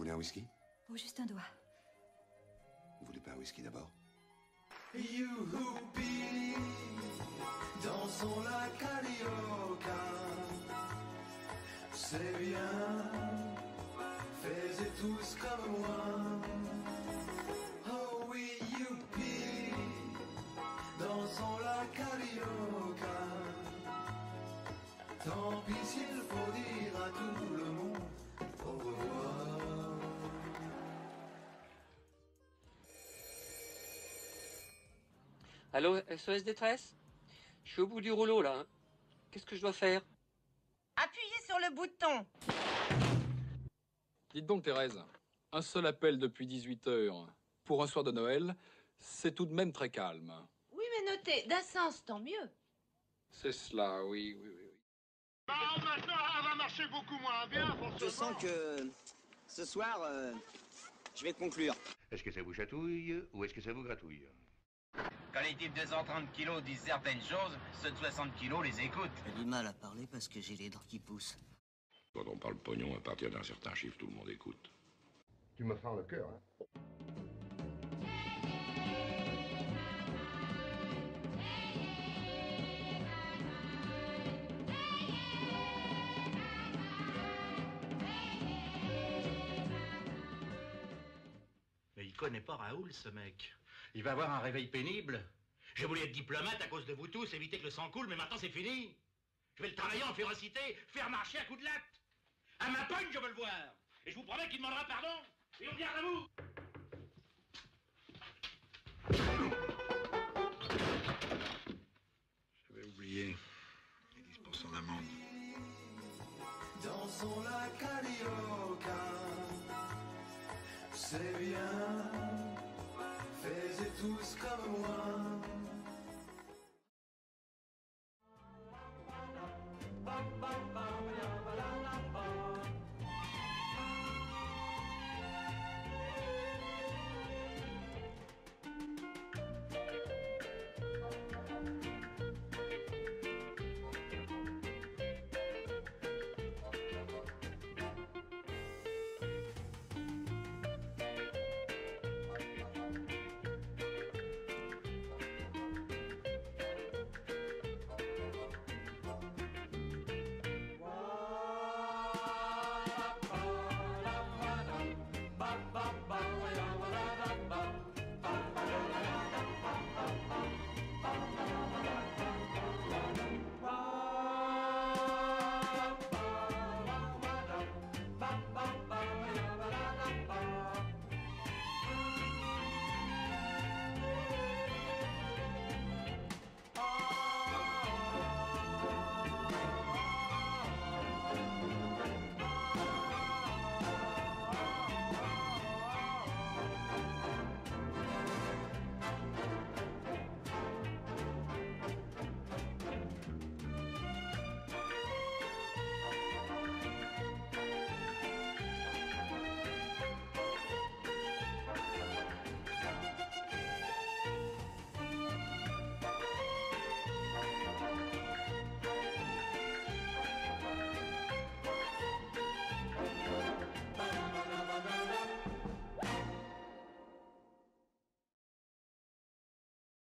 voulez un whisky? Oh, juste un doigt. Vous voulez pas un whisky d'abord? Youhoupi, dansons la carioca. C'est bien, faites tous comme moi. Oh oui, youpi, dansons la carioca. Tant pis s'il Allô, SOS détresse? Je suis au bout du rouleau là. hein. Qu'est-ce que je dois faire? Appuyez sur le bouton. Dites donc, Thérèse, un seul appel depuis 18 heures pour un soir de Noël, c'est tout de même très calme. Oui, mais notez, d'un sens, tant mieux. C'est cela, oui, oui, oui. oui. Bon, maintenant, elle va marcher beaucoup moins bien, forcément. Je sens que ce soir, euh, je vais conclure. Est-ce que ça vous chatouille ou est-ce que ça vous gratouille? Quand les types de 130 kilos disent certaines choses, ceux de 60 kilos les écoutent. J'ai du mal à parler parce que j'ai les dents qui poussent. Quand on parle pognon, à partir d'un certain chiffre, tout le monde écoute. Tu me fends le cœur, hein. Mais il connaît pas Raoul, ce mec. Il va avoir un réveil pénible. J'ai voulu être diplomate à cause de vous tous, éviter que le sang coule, mais maintenant c'est fini. Je vais le travailler en férocité, faire marcher à coups de latte. À ma pogne, je veux le voir. Et je vous promets qu'il demandera pardon. Et on vient à vous. J'avais oublié les 10% d'amende. Dansons la carioca. C'est bien, faites tous comme moi.